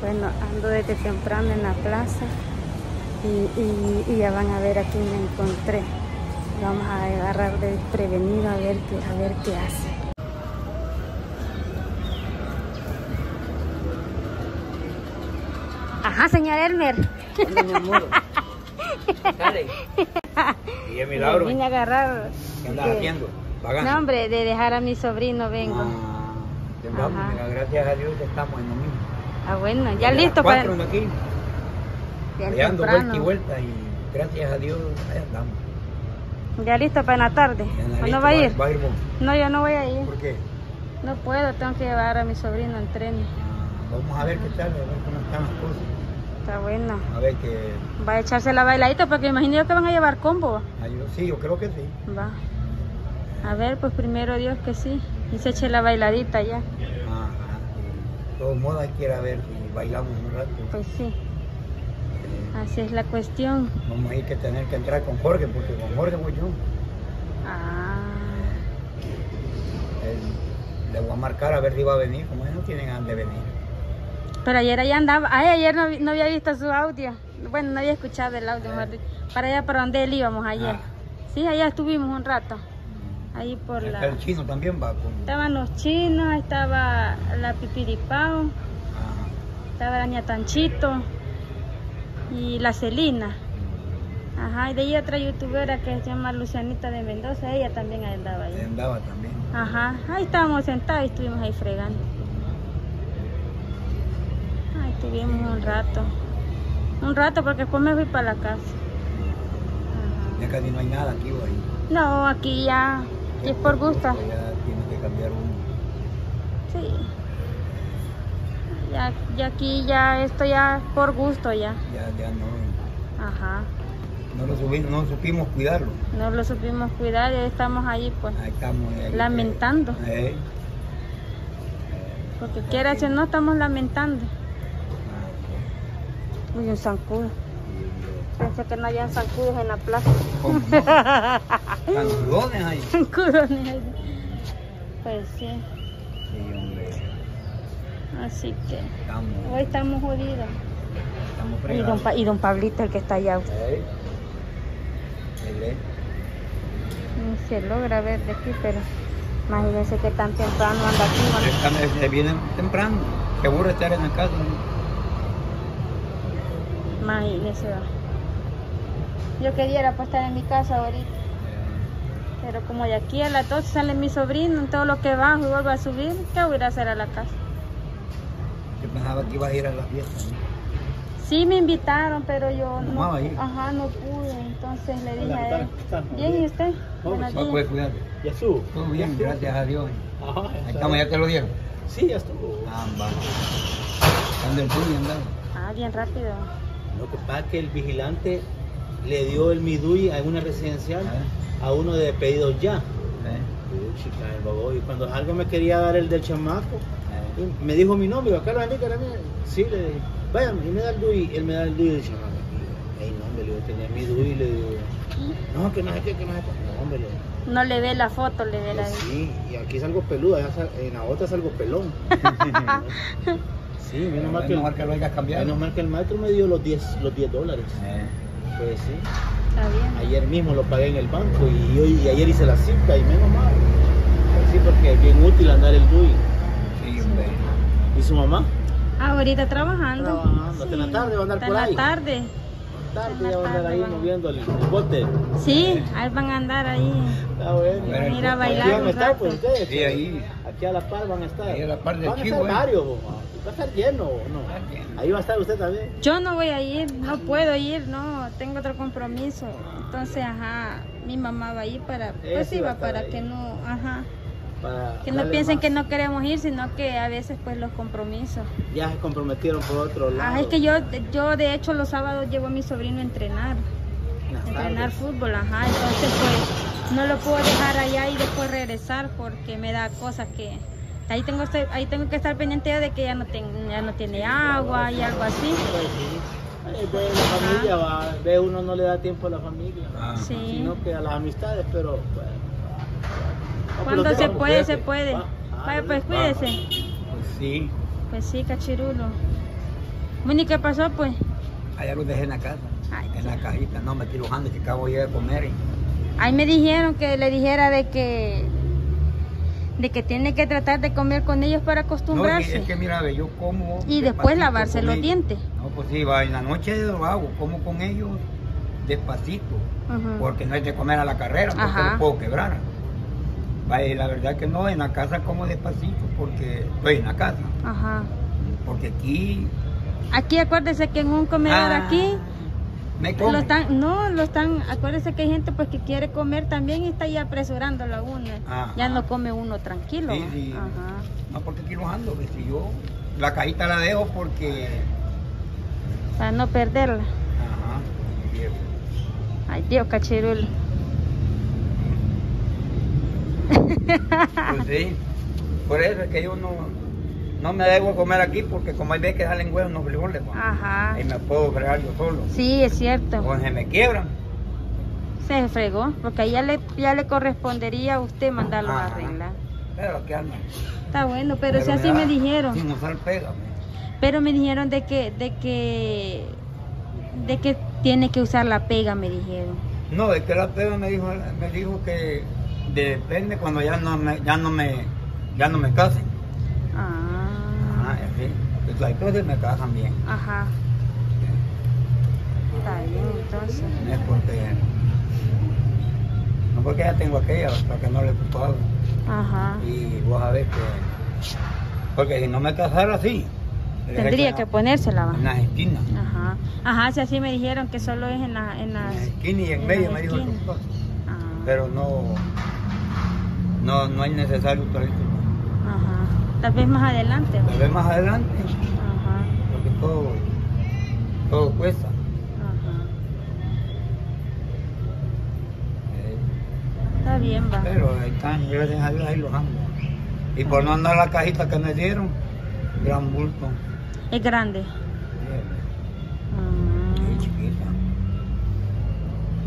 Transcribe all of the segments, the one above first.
Bueno, ando desde temprano en la plaza y, y- y ya van a ver a quién me encontré. Vamos a agarrar de prevenido a ver qué, a ver qué hace. Ajá, señor Elmer. Hola, mi amor. Dale. Y el milagro. Vine a agarrar. ¿Qué andas haciendo? Pagando. No, hombre, de dejar a mi sobrino vengo. Ah, Ajá. mira, gracias a Dios estamos en lo mismo. Ah, bueno, ya listo para. de aquí, vuelta y temprano. vuelta y gracias a Dios ahí andamos. Ya listo para la tarde. ¿O no va a ir? Va a ir vos. No, yo no voy a ir. ¿Por qué? No puedo, tengo que llevar a mi sobrino en tren. Ah, vamos a ver qué tal, a ver cómo están las cosas. Está bueno. A ver que... Va a echarse la bailadita porque imagino yo que van a llevar combo. ah, yo- sí, yo creo que sí. Va. A ver, pues primero Dios que sí. Y se eche la bailadita ya. Todos modos hay que ir a ver si bailamos un rato. Pues sí, Eh, así es la cuestión. Vamos a ir que tener que entrar con Jorge, porque con Jorge voy yo. Ah, Él- le voy a marcar a ver si va a venir, como ellos no tienen de venir. pero ayer allá andaba. Ay, ayer no, no había visto su audio. Bueno, no había escuchado el audio. dicho. Para allá, para donde él íbamos ayer. Ah. Sí, allá estuvimos un rato. Ahí por la... El chino también va con... Estaban los chinos, estaba la pipiripao, Ajá. estaba la Tanchito y la Celina. Ajá, y de ahí otra youtubera que se llama Lucianita de Mendoza, ella también andaba Ahí andaba también. Ajá, ahí estábamos sentados y estuvimos ahí fregando. Ahí estuvimos un rato. Un rato porque después me fui para la casa. Ajá. Ya casi no hay nada aquí o ahí. No, aquí ya, y es por gusto. Ya tiene que cambiar uno. Sí. Ya, ya aquí ya, esto ya es por gusto ya. Ya, ya no, Ajá. no, lo subimos, no supimos cuidarlo. No lo supimos cuidar y estamos ahí pues Ahí estamos. ahí, lamentando. eh, Porque quiera o no estamos lamentando. ah, Uy, un zancudo. Pensé que no había zancudos en la plaza. ¿Cómo no? Zancudones ahí. Zancudos ni hay. Pues sí. Sí, hombre. Así que Estamos, hoy estamos jodidos. estamos Y don. Pa- y don Pablito el que está allá. Eh, es. Ni se logra ver de aquí, pero imagínense que tan temprano anda aquí. ¿no? Se vienen temprano. Se aburre estar en la casa. Imagínese. va. Yo quería era pues estar en mi casa ahorita, pero como de aquí a las 12 sale mi sobrino, todo lo que bajo y vuelvo a subir, ¿qué voy a ir a hacer a la casa? Yo pensaba que ibas a ir a la fiesta. ¿no? Sí me invitaron, pero yo ¿No ajá, no pude, entonces le dije Hola, a ¿qué él. Bien, ¿y usted? Buenos Va a días. poder cuidarte. Yasú. Todo bien, gracias a Dios. Ajá, Ahí estamos, ya te lo dieron. Sí, ya estuvo. Ah, va. Ando el tuyo, andaba. Ah, bien rápido. Lo que pasa es que el vigilante le dio el Midui a una residencial a uno de pedidos ya. Eh, Puchica, el bobo. Y cuando algo me quería dar el del chamaco, eh. me dijo mi nombre, acá la amiga, la mía. Sí, le dije, vaya, y me da el DUI, él me da el DUI del chamaco. Ey, no, hombre, le digo, tenía mi DUI, le digo, no, que no sé qué, que no sé qué. No, hombre, le digo, No le ve la foto, le ve la... "Pues sí, y aquí salgo sal- en la otra salgo pelón. Sí, menos mal que, Menos mal que lo hayas cambiado. menos mal que el maestro me dio los 10, los 10 dólares. Pues sí, Está bien. ayer mismo lo pagué en el banco y, hoy, y ayer hice la cita y menos mal. Sí, porque es bien útil andar el DUI. sí. ¿Y su mamá? Ah, ahorita trabajando. Trabajando. Hasta en la tarde va a andar por en ahí. la tarde. Tarde en la ya va a andar ahí van. moviendo el, el bote. Sí, ahí van a andar ahí. Está bueno. Van a ir a Aquí bailar van a estar pues ustedes. Sí, ahí. Aquí a la par van a estar. Ahí a la par del Van a chivo, estar varios, mamá. Va a estar lleno, ¿o ¿no? Ahí va a estar usted también. Yo no voy a ir, no puedo ir, no, tengo otro compromiso. Entonces, ajá, mi mamá va a ir para, pues Ella sí, sí va a va estar para ahí. que no, ajá, Para que no piensen más. que no queremos ir, sino que a veces pues los compromisos. Ya se comprometieron por otro lado. Ajá, es que yo, yo de hecho los sábados llevo a mi sobrino a entrenar, las entrenar tardes. fútbol, ajá, entonces pues no lo puedo dejar allá y después regresar porque me da cosas que ahí tengo estoy- ahí tengo que estar pendiente de que ya no ten- ya no tiene agua y algo así. Pues la familia, va, ve uno no le da tiempo a la familia, Ah, Sí. sino que a las amistades, pero bueno. No, Cuando se puede, cuídate. se puede. Va. Ah, Vaya, pues cuídese. Pues sí. Pues sí, cachirulo. Bueno, ¿y qué pasó pues? Allá lo dejé en la casa, Ay, en la cajita. No, me estoy enojando que acabo ya de comer. y- Ahí me dijeron que le dijera de que de que tiene que tratar de comer con ellos para No, acostumbrarse. es que mira, ve, yo como... Y después lavarse los ellos. dientes. No, pues sí, va, en la noche lo hago, como con ellos despacito. Porque no es de comer a la carrera, porque Ajá. lo puedo quebrar. Va, y la verdad que no, en la casa como despacito porque estoy en la casa. Ajá. Porque aquí Aquí acuérdese que en un comedor Ah, aquí me lo están, no, lo están, acuérdese que hay gente pues que quiere comer también y está ahí apresurándolo a uno. Ajá. Ya no come uno tranquilo. Sí, ¿va? sí. Ajá. No, porque aquí lo ando, ve, si yo la cajita la dejo porque... Para no perderla. Ajá. bien. Ay, Dios, cachirulo. Pues sí, por eso es que yo no, no me debo comer aquí porque como hay veces que salen huevos los frijoles, pues, Ajá. ahí me puedo fregar yo solo. Sí, es cierto. O se me quiebran. Se fregó, porque ahí ya le, ya le correspondería a usted mandarlos a arreglar. Pero aquí andan. Está bueno, pero, si así me dijeron. Sin usar pega. Pero me dijeron de que, de que, de que tiene que usar la pega, me dijeron. No, es que la pega me dijo, me dijo que depende cuando ya no me, ya no me, ya no me casen. Ah, Hay cosas me casan bien. ajá. Está bien, entonces. No es porque, no porque ya tengo aquella, para que no le ocupaba. Ajá. Y vos sabés que, porque si no me casara así, Tendría que ponérsela, en las esquinas. Ajá. Ajá, si así me dijeron que solo es en, la, en En las... las esquinas y en en medio las me dijo el doctor. Ah, Pero no, no, no es necesario todavía. Ajá. Tal vez más adelante. Tal vez más adelante, Ajá. porque todo, todo cuesta. Ajá. Eh, Está bien, va. Pero ahí están, gracias a Dios, ahí los ando. Y por no andar la cajita que me dieron, gran bulto. Es grande. Muy Mm. chiquita.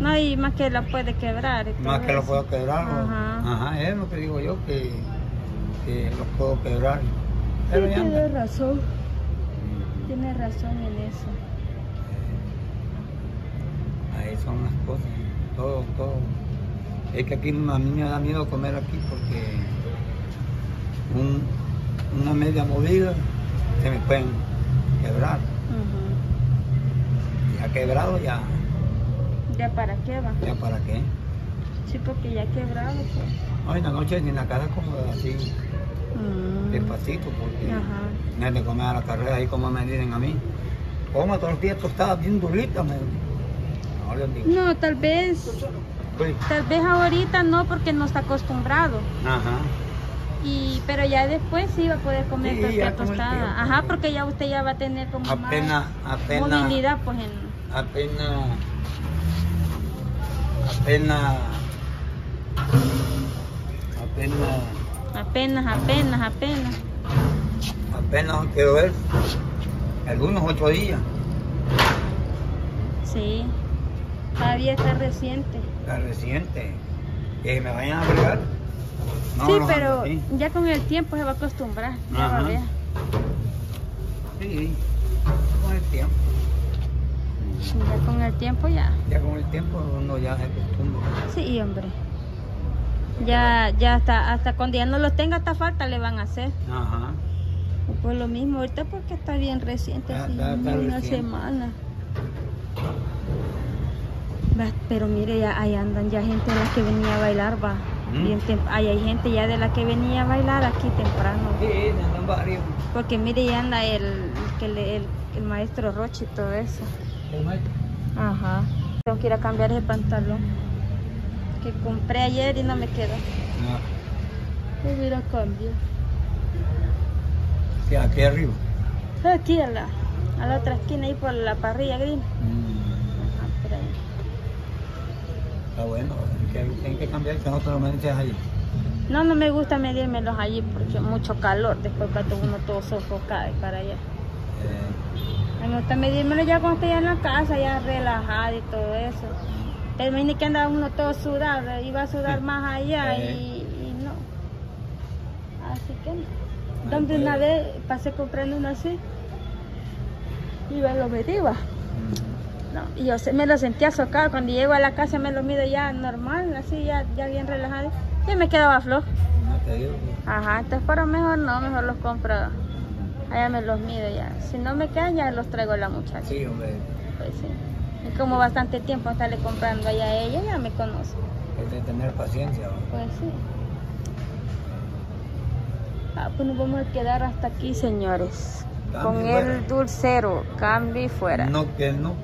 No, y más que la puede quebrar. y todo Más que eso. puedo quebrar. Ajá. Ajá, es lo que digo yo, que, que lo puedo quebrar. Pero Sí, ya tiene razón. Tiene razón en eso. Ahí son las cosas, todo, todo. Es que aquí a mí me da miedo comer aquí porque un- una media movida se me pueden quebrar. Ya quebrado, ya, ¿Ya para qué va? ya para qué. Sí, porque ya quebrado. Pues. Hoy en la noche ni en la casa como así, Mm. despacito, porque Ajá. no comer a la carrera, ahí como me dicen a mí. Coma todos los días tostadas bien duritas, me. No. No, tal vez, Pues, tal vez ahorita no porque no está acostumbrado. ajá. Y, pero ya después sí va a poder comer Sí, tortilla tostada. Ajá, porque ya usted ya va a tener como Apenas, más apenas. movilidad pues en... apenas apenas apenas Apenas, apenas, apenas. apenas quiero ver algunos ocho días Sí. Todavía está reciente. la reciente que me vayan a agregar No, sí, pero ya con el tiempo se va a acostumbrar. Ya va a Ajá. ver. sí con el tiempo Ya con el tiempo ya. ya con el tiempo uno ya se acostumbra Sí, hombre. Ya, ya hasta, hasta cuando ya no los tenga, hasta falta le van a hacer. ajá Pues lo mismo ahorita porque está bien reciente, está- está una reciente. semana. Va, Pero mire, ya ahí andan ya gente de la que venía a bailar, va. Mm. Ahí hay gente ya de la que venía a bailar aquí temprano. sí andan varios Porque mire, ya anda el, el, el, el maestro Roche y todo eso. Ajá. Tengo que ir a cambiar ese pantalón. Que compré ayer y no me quedó. No, Voy a ir a cambiar. sí, aquí arriba Aquí a la, a la otra esquina, ahí por la parrilla green. Ajá, por ahí. Está bueno, tienen que cambiar que no te lo metes allí. No, no me gusta medírmelos allí porque mucho calor. Después cuando uno todo sofocado y para allá. Eh, me gusta medírmelo ya cuando estoy en la casa, ya relajado y todo eso. Pero imagínate que andaba uno todo sudado, iba a sudar más allá y, y no. Así que no. Donde una puede. vez pasé comprando uno así. Y me lo metí. Mm. No, y yo se- me lo sentía socado. Cuando llego a la casa me lo mido ya normal, así ya, ya bien relajado. Y me quedaba flojo. Te digo. Ajá, entonces pero mejor no, mejor los compro. Allá me los mido ya. Si no me quedan ya los traigo a la muchacha. Sí, hombre. Pues sí. Y como bastante tiempo estarle comprando allá a ella, ya me conoce. Hay que tener paciencia. ¿va? Pues sí. Ah, pues nos vamos a quedar hasta aquí, señores. Cambio Con fuera. el dulcero, cambio y fuera. No, que no